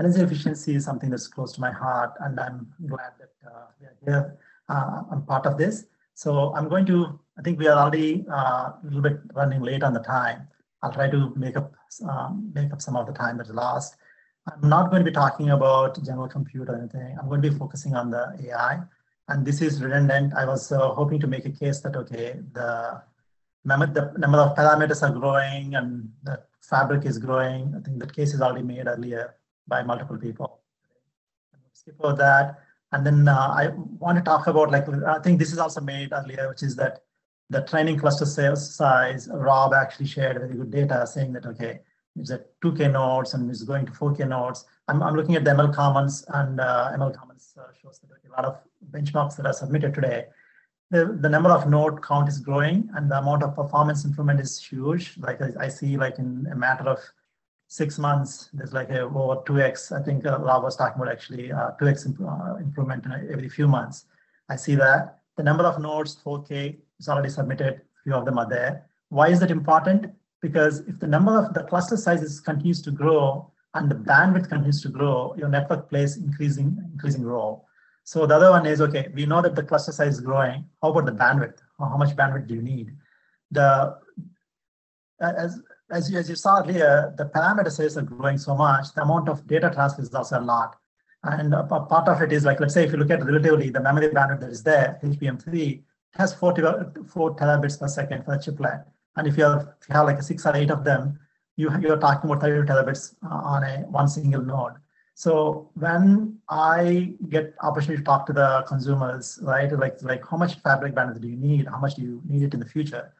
energy efficiency is something that's close to my heart, and I'm glad that uh, we are here. Uh, I'm part of this. So I'm going to, I think we are already uh, a little bit running late on the time. I'll try to make up um, make up some of the time that's lost. I'm not going to be talking about general compute or anything. I'm going to be focusing on the AI. And this is redundant. I was uh, hoping to make a case that, okay, the, the number of parameters are growing and the fabric is growing. I think that case is already made earlier by multiple people. Skip over that. And then uh, I want to talk about, like, I think this is also made earlier, which is that the training cluster sales size, Rob actually shared very good data saying that, okay, it's at 2K nodes and it's going to 4K nodes. I'm, I'm looking at the ML Commons and uh, ML Commons uh, shows that a lot of benchmarks that are submitted today. The, the number of node count is growing and the amount of performance improvement is huge. Like I, I see like in a matter of six months, there's like a over 2x. I think uh, Rob was talking about actually uh, 2x imp uh, improvement every few months. I see that. The number of nodes, 4K, is already submitted. A Few of them are there. Why is that important? because if the number of the cluster sizes continues to grow and the bandwidth continues to grow, your network plays increasing increasing role. So the other one is okay. We know that the cluster size is growing. How about the bandwidth? How much bandwidth do you need? The as as you, as you saw earlier, the parameter size are growing so much. The amount of data transfer is also a lot. And a, a part of it is like, let's say if you look at relatively the memory bandwidth that is there, HBM3 has 40, 4 terabits per second for a chiplet. And if you have, if you have like six or eight of them, you, you're talking about 32 terabits uh, on a one single node. So when I get opportunity to talk to the consumers, right, like like how much fabric bandwidth do you need? How much do you need it in the future?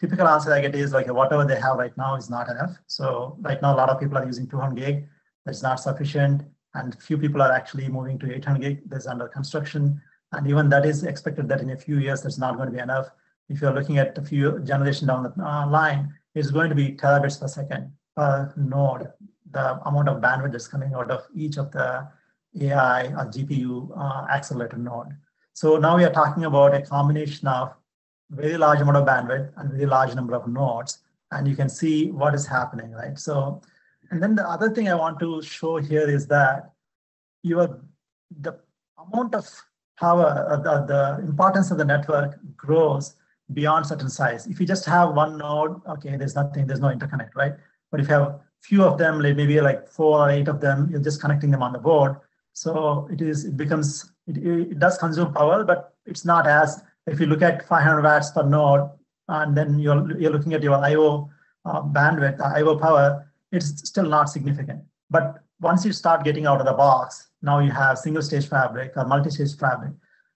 Typical answer I get is like whatever they have right now is not enough. So right now a lot of people are using 200 gig. That's not sufficient, and few people are actually moving to 800 gig. That's under construction, and even that is expected that in a few years that's not going to be enough if you're looking at a few generation down the line, it's going to be terabits per second per node, the amount of bandwidth that's coming out of each of the AI or GPU uh, accelerator node. So now we are talking about a combination of very large amount of bandwidth and very large number of nodes, and you can see what is happening, right? So, and then the other thing I want to show here is that your the amount of power, uh, the, the importance of the network grows beyond certain size. If you just have one node, okay, there's nothing, there's no interconnect, right? But if you have a few of them, like maybe like four or eight of them, you're just connecting them on the board. So it is, it becomes, it, it does consume power, but it's not as, if you look at 500 watts per node, and then you're, you're looking at your IO uh, bandwidth, IO power, it's still not significant. But once you start getting out of the box, now you have single stage fabric or multi-stage fabric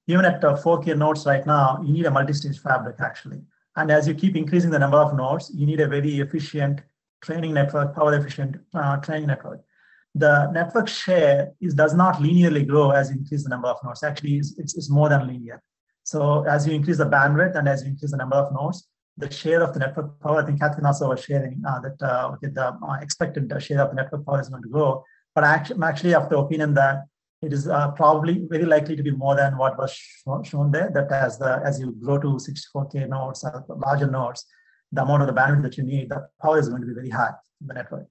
even at uh, 4K nodes right now, you need a multi-stage fabric actually. And as you keep increasing the number of nodes, you need a very efficient training network, power efficient uh, training network. The network share is does not linearly grow as you increase the number of nodes. Actually, it's, it's, it's more than linear. So as you increase the bandwidth and as you increase the number of nodes, the share of the network power, I think Catherine also was sharing uh, that uh, okay, the uh, expected share of the network power is going to grow. But actually, I'm actually of the opinion that it is uh, probably very likely to be more than what was shown there. That as the as you grow to 64k nodes, uh, larger nodes, the amount of the bandwidth that you need, the power is going to be very high in the network.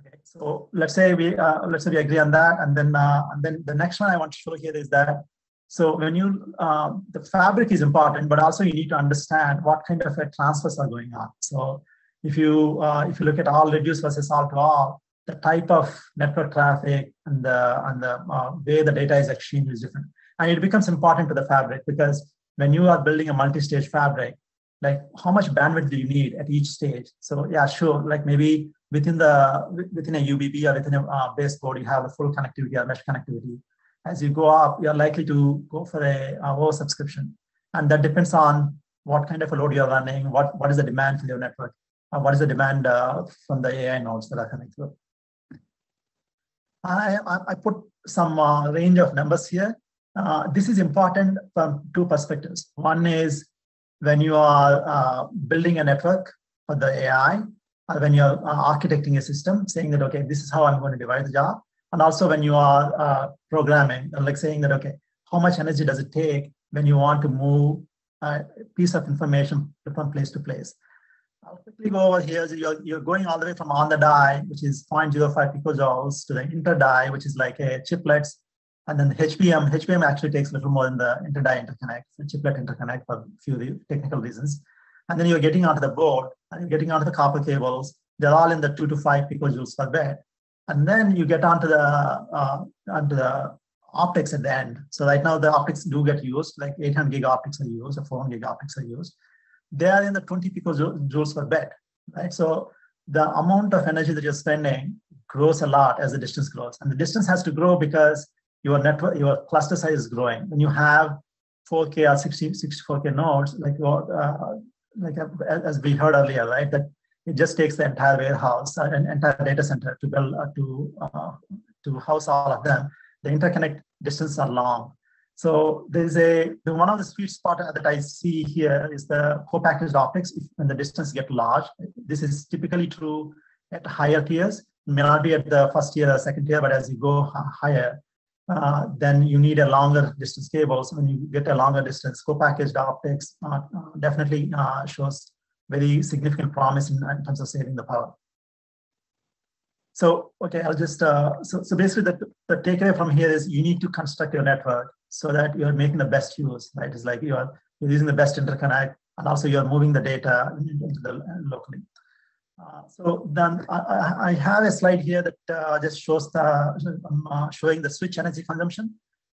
Okay, so let's say we uh, let's say we agree on that, and then and then the next one I want to show here is that. So when you uh, the fabric is important, but also you need to understand what kind of transfers are going on. So if you uh, if you look at all reduce versus all to all, the type of network traffic and the and the uh, way the data is exchanged is different. And it becomes important to the fabric because when you are building a multi-stage fabric like how much bandwidth do you need at each stage? So yeah sure like maybe within the within a ubb or within a uh, baseboard you have a full connectivity or mesh connectivity as you go up you're likely to go for a, a subscription and that depends on what kind of a load you're running what what is the demand for your network uh, what is the demand uh, from the ai nodes that are coming through I, I put some uh, range of numbers here. Uh, this is important from two perspectives. One is when you are uh, building a network for the AI, or when you're uh, architecting a system, saying that, okay, this is how I'm going to divide the job. And also when you are uh, programming, like saying that, okay, how much energy does it take when you want to move a piece of information from place to place? I'll quickly go over here. So you're, you're going all the way from on the die, which is 0.05 picojoules, to the inter die, which is like a chiplets. And then the HBM, HBM actually takes a little more than the inter die interconnect, the chiplet interconnect for a few technical reasons. And then you're getting onto the board and you're getting onto the copper cables. They're all in the two to five picojoules per bit. And then you get onto the uh, onto the optics at the end. So right now the optics do get used, like 800 gig optics are used, or 400 gig optics are used they are in the 20 picojoules per bit, right? So the amount of energy that you're spending grows a lot as the distance grows. And the distance has to grow because your network, your cluster size is growing. When you have 4K or 60, 64K nodes, like, uh, like as we heard earlier, right? That it just takes the entire warehouse uh, and entire data center to build uh, to uh, to house all of them. The interconnect distances are long. So there's a the, one of the sweet spot that I see here is the co-packaged optics if, when the distance get large. This is typically true at higher tiers. May not be at the first tier or second tier, but as you go higher, uh, then you need a longer distance cable. So when you get a longer distance, co-packaged optics uh, uh, definitely uh, shows very significant promise in, in terms of saving the power. So, okay, I'll just, uh, so, so basically the, the takeaway from here is you need to construct your network so that you're making the best use, right? It's like you're, you're using the best interconnect and also you're moving the data the locally. Uh, so then I, I, have a slide here that uh, just shows the um, uh, showing the switch energy consumption.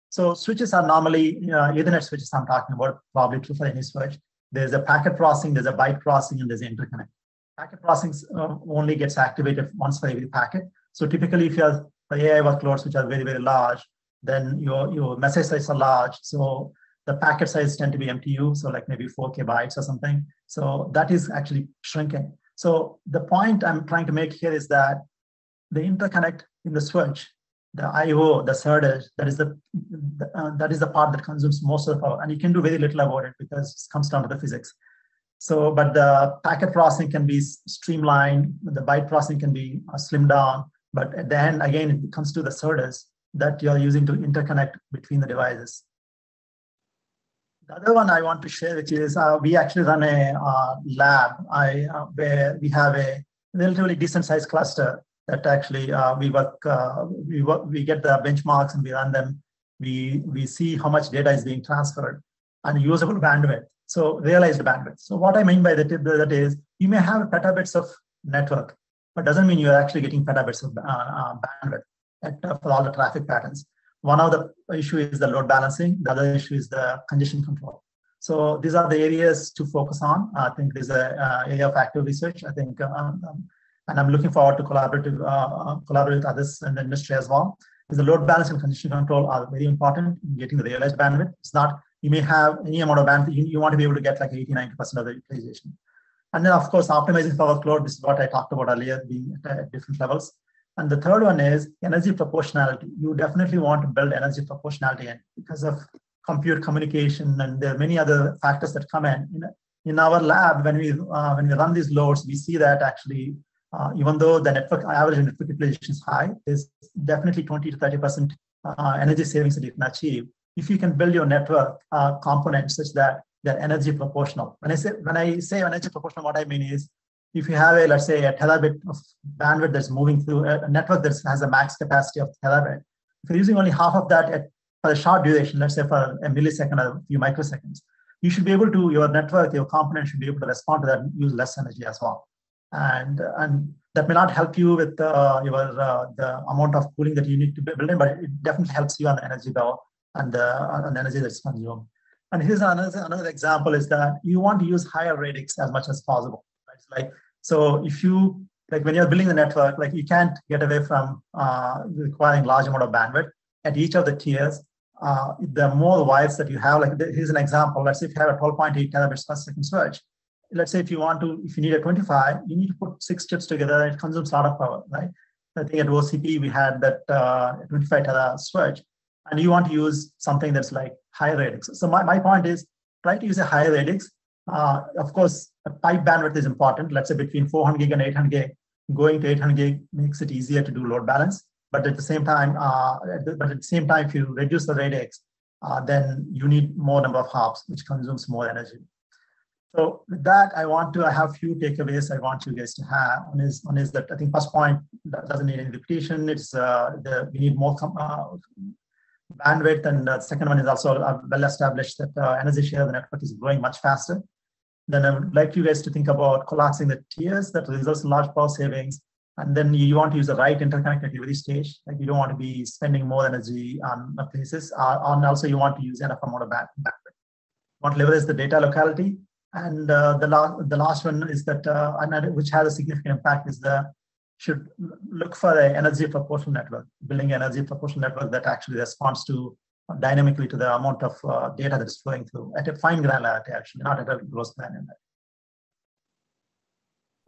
So switches are normally uh, Ethernet switches I'm talking about, probably true for any switch. There's a packet processing, there's a byte processing, and there's interconnect. Packet processing uh, only gets activated once for every packet. So typically, if you have AI workloads which are very, very large, then your, your message size are large. So the packet size tend to be MTU, so like maybe 4K bytes or something. So that is actually shrinking. So the point I'm trying to make here is that the interconnect in the switch, the I/O, the SerDes, that is the, the uh, that is the part that consumes most of the power, and you can do very little about it because it comes down to the physics. So, but the packet processing can be streamlined, the byte processing can be uh, slimmed down, but at the end, again, it comes to the SerDes that you're using to interconnect between the devices. The other one I want to share, which is uh, we actually run a uh, lab I, uh, where we have a relatively decent sized cluster that actually uh, we work, uh, we work, we get the benchmarks and we run them. We, we see how much data is being transferred and usable bandwidth. So realized bandwidth. So what I mean by that, that is you may have petabits of network, but doesn't mean you're actually getting petabits of uh, bandwidth at, uh, for all the traffic patterns. One of the issue is the load balancing. The other issue is the congestion control. So these are the areas to focus on. I think there's a uh, area of active research. I think, um, um, and I'm looking forward to collaborative uh, uh, collaborate with others in the industry as well. Because the load balance and congestion control are very important in getting the realized bandwidth. It's not you may have any amount of bandwidth. You, you want to be able to get like 80, 90 percent of the utilization. And then of course optimizing workload. This is what I talked about earlier, being at different levels. And the third one is energy proportionality. You definitely want to build energy proportionality in because of compute communication and there are many other factors that come in. In, in our lab, when we uh, when we run these loads, we see that actually, uh, even though the network average network utilization is high, there's definitely 20 to 30 percent uh, energy savings that you can achieve if you can build your network uh, components such that they're energy proportional. When I say when I say energy proportional, what I mean is if you have a, let's say, a terabit of bandwidth that's moving through a network that has a max capacity of terabit, if you're using only half of that at, for a short duration, let's say for a millisecond or a few microseconds, you should be able to, your network, your component should be able to respond to that and use less energy as well. And, and that may not help you with uh, your uh, the amount of cooling that you need to build in, but it definitely helps you on the energy bill and the, on the energy that's consumed. And here's another, another example is that you want to use higher radix as much as possible like so if you like when you're building the network, like you can't get away from uh, requiring large amount of bandwidth at each of the tiers. Uh, the more wires that you have, like here's an example. Let's say if you have a 12.8 terabits per second switch. Let's say if you want to, if you need a 25, you need to put six chips together. It consumes a lot of power, right? I think at OCP we had that uh, 25 tera switch, and you want to use something that's like higher radix. So my, my point is try to use a higher radix uh, of course, a pipe bandwidth is important. Let's say between 400 gig and 800 gig, going to 800 gig makes it easier to do load balance. But at the same time, uh, but at the same time, if you reduce the radix, uh, then you need more number of hops, which consumes more energy. So with that, I want to, I have a few takeaways I want you guys to have. One is, one is that I think first point doesn't need any repetition. It's uh, the, we need more uh, bandwidth. And the second one is also uh, well established that uh, energy share of the network is growing much faster. Then I would like you guys to think about collapsing the tiers that results in large power savings. And then you want to use the right interconnect at stage. Like you don't want to be spending more energy on places. Uh, and also you want to use enough amount of bandwidth. You want to leverage the data locality and uh, the last the last one is that uh, which has a significant impact is the should look for the energy proportional network, building energy proportional network that actually responds to dynamically to the amount of uh, data that is flowing through at a fine granularity, actually, not at a gross granularity.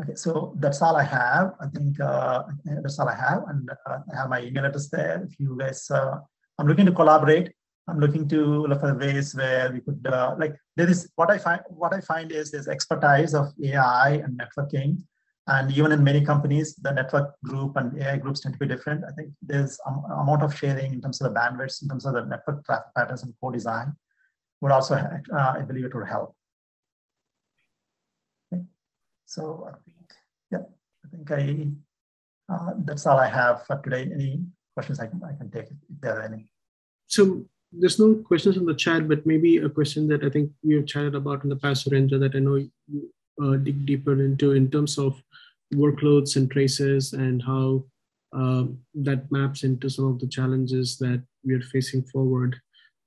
Okay, so that's all I have. I think uh, that's all I have, and uh, I have my email address there. If you guys, uh, I'm looking to collaborate. I'm looking to look for ways where we could uh, like there is what I find what I find is there's expertise of AI and networking. And even in many companies, the network group and AI groups tend to be different. I think there's amount of sharing in terms of the bandwidths, in terms of the network traffic patterns and co-design would also, uh, I believe it would help. Okay. So I think, yeah, I think I, uh, that's all I have for today. Any questions I can, I can take if there are any. So there's no questions in the chat, but maybe a question that I think we have chatted about in the past, Surendra, that I know you uh, dig deeper into in terms of workloads and traces and how uh, that maps into some of the challenges that we are facing forward.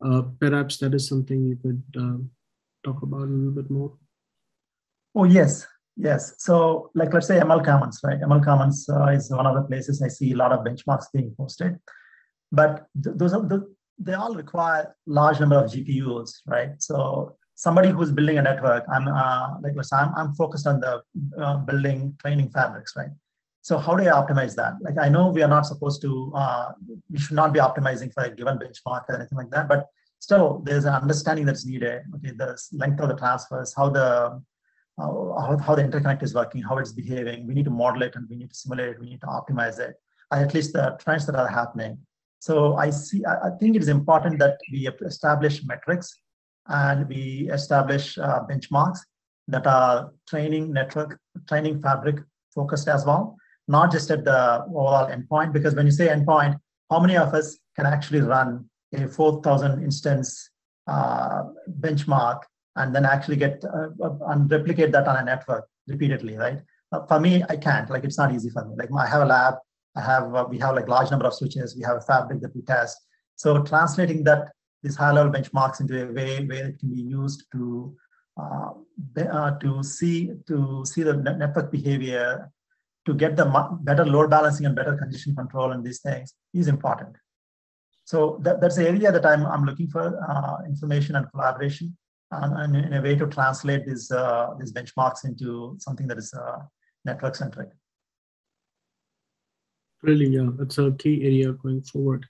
Uh, perhaps that is something you could uh, talk about a little bit more. Oh, yes. Yes. So, like, let's say ML Commons, right? ML Commons uh, is one of the places I see a lot of benchmarks being posted. But th- those are the, they all require large number of GPUs, right? So somebody who's building a network, I'm uh, like I'm, I'm focused on the uh, building training fabrics, right? So how do I optimize that? Like I know we are not supposed to, uh, we should not be optimizing for a given benchmark or anything like that, but still there's an understanding that's needed. Okay, the length of the transfers, how the how, how the interconnect is working, how it's behaving. We need to model it and we need to simulate it. We need to optimize it. at least the trends that are happening. So I see, I think it is important that we establish metrics and we establish uh, benchmarks that are training network, training fabric focused as well, not just at the overall endpoint. Because when you say endpoint, how many of us can actually run a 4,000 instance uh, benchmark and then actually get uh, uh, and replicate that on a network repeatedly, right? Uh, for me, I can't. Like it's not easy for me. Like I have a lab I have uh, we have like large number of switches. We have a fabric that we test. So translating that these high level benchmarks into a way where it can be used to uh, uh, to see to see the network behavior, to get the better load balancing and better congestion control and these things is important. So that, that's the area that I'm, I'm looking for uh, information and collaboration and, and, in a way to translate these, uh, these benchmarks into something that is uh, network centric. Really, yeah, that's a key area going forward.